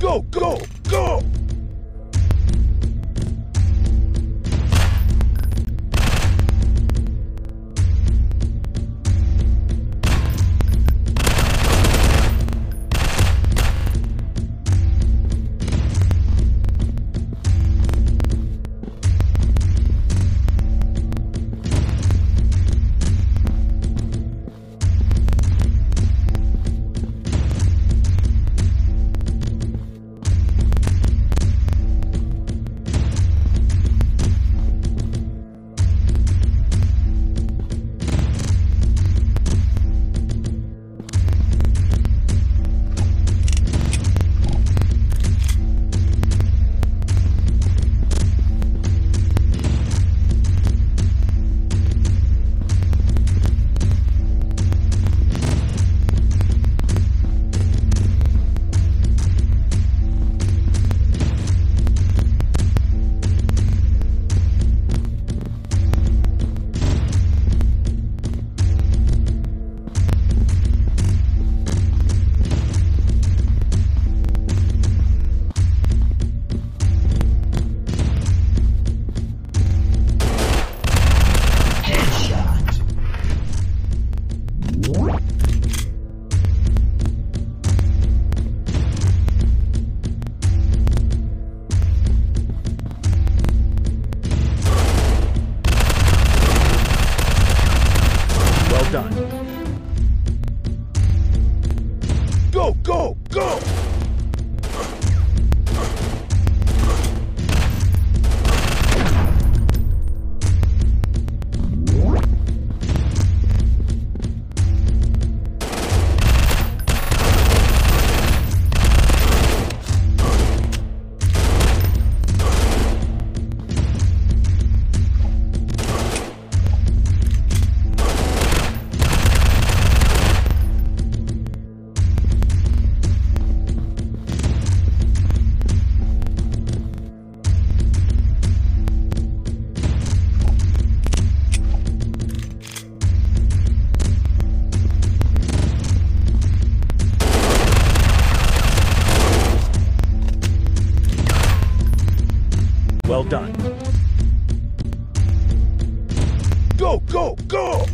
Go, go, go! Done. Go, go, go! Done. Go, go, go!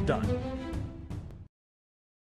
well done.